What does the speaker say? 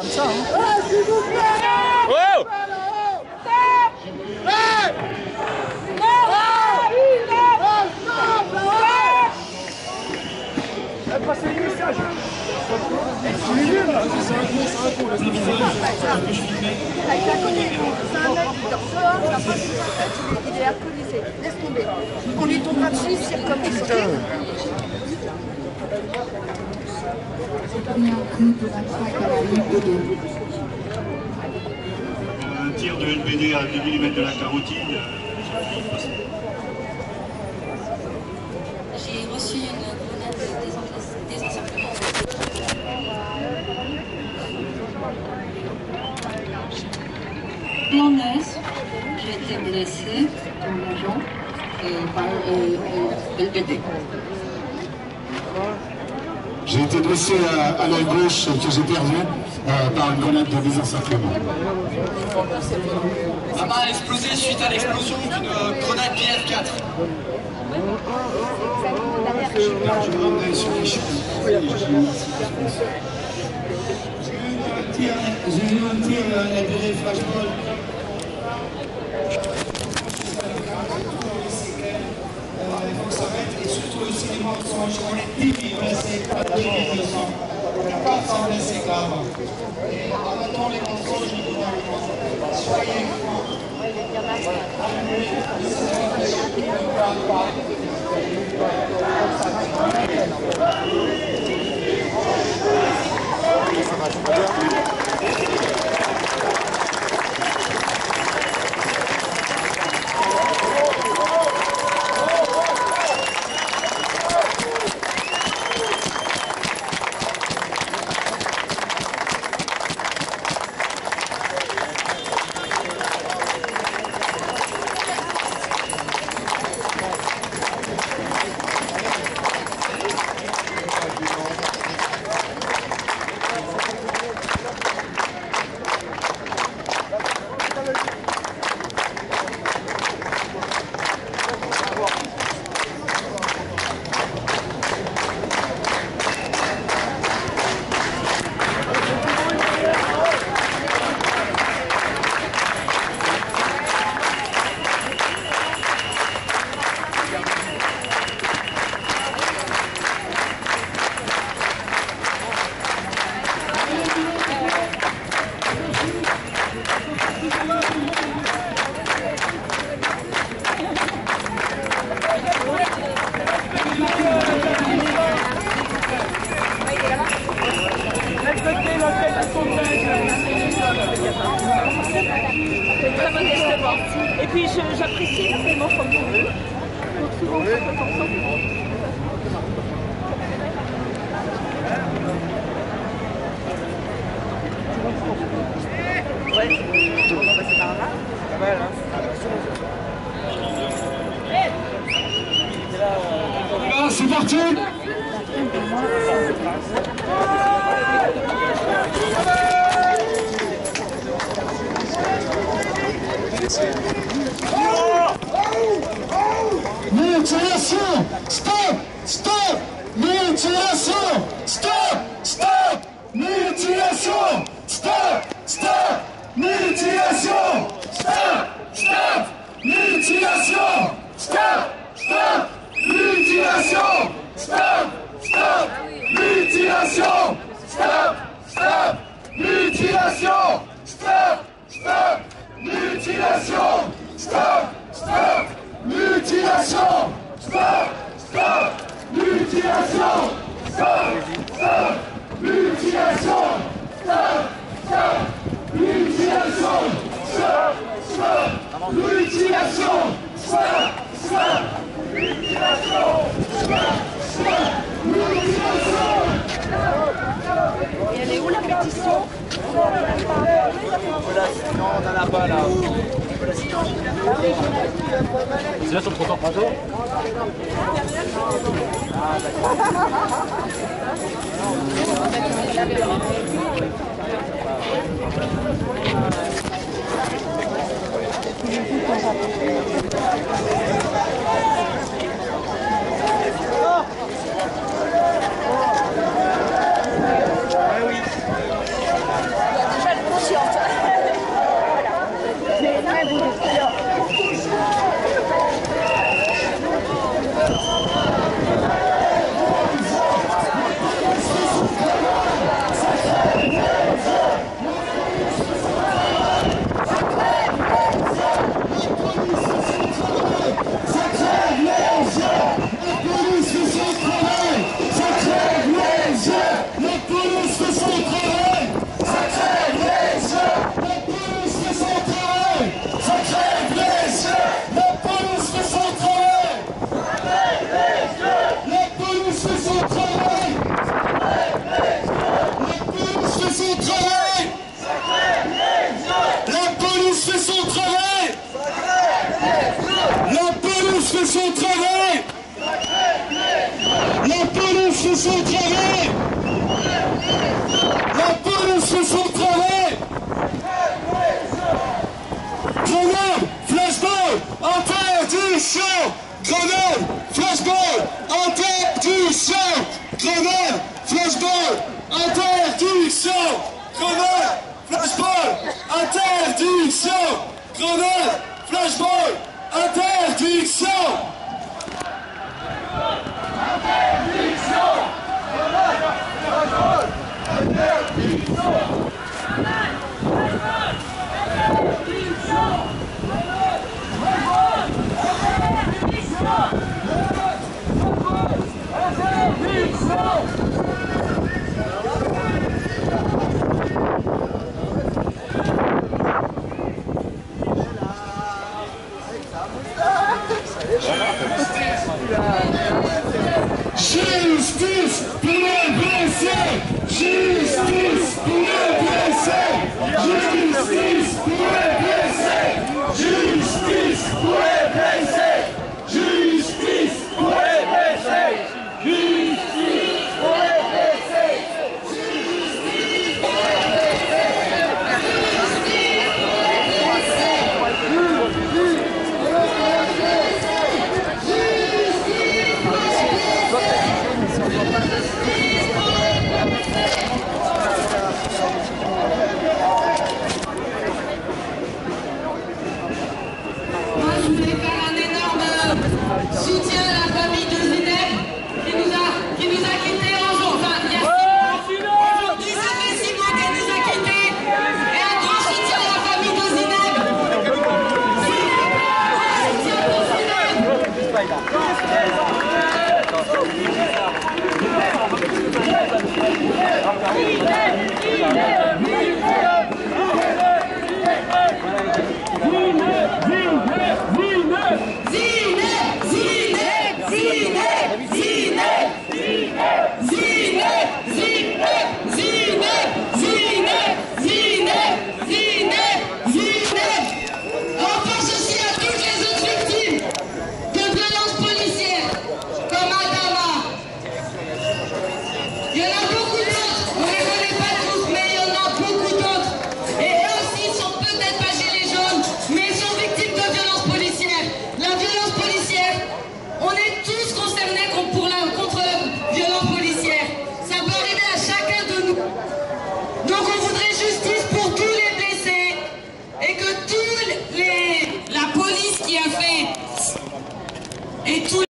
Comme ça, hein. Oh C'est c'est un. Il est alcoolisé. Laisse tomber. On lui tombera dessus, c'est comme des un tir de LBD à 2 mm de la carotide. J'ai reçu une grenade de désencerclement. Lyonnaise, j'ai été blessée dans la jambe euh, par euh, euh, LBD. J'ai été blessé à, à l'œil gauche que j'ai perdu euh, par une grenade de désencerclement. Ça m'a explosé suite à l'explosion d'une euh, grenade PR4. Je me ramenais sur les. J'ai eu un tir à LBD flashball aussi des mensonges, on est divisé, blessé par la division. On ne peut pas s'enlacer grave. Et arrêtons les mensonges du gouvernement. Soyez francs. Pas. Et puis j'apprécie énormément vous veut. Donc on Ah, c'est parti Милициясы! Ну, Стоп! Стоп! Ну, Милициясы! Стоп! Стоп! Ну, Милициясы! Стоп! Стоп! Милициясы! Стоп! Стоп! Милициясы! Стоп! Стоп! Милициясы! Стоп! Стоп! Милициясы! Стоп! Стоп! Милициясы! Mutilation. Stop. Stop. Mutilation. Stop. Stop. Mutilation. Stop. Stop. Mutilation. Stop. Stop. Mutilation. Stop. Stop. Mutilation. Stop. Stop. Mutilation. Stop. Stop. Mutilation. Et elle est où la pétition? Non, on n'en a pas là. C'est là sur le trottoir Prato Ah, d'accord. sont crevés La police se sont crevés Grenoble, flashball, interdiction. Grenoble, flashball, interdiction. Grenoble, flashball, interdiction. Grenoble, flashball, interdiction. Grenoble, flashball, interdiction.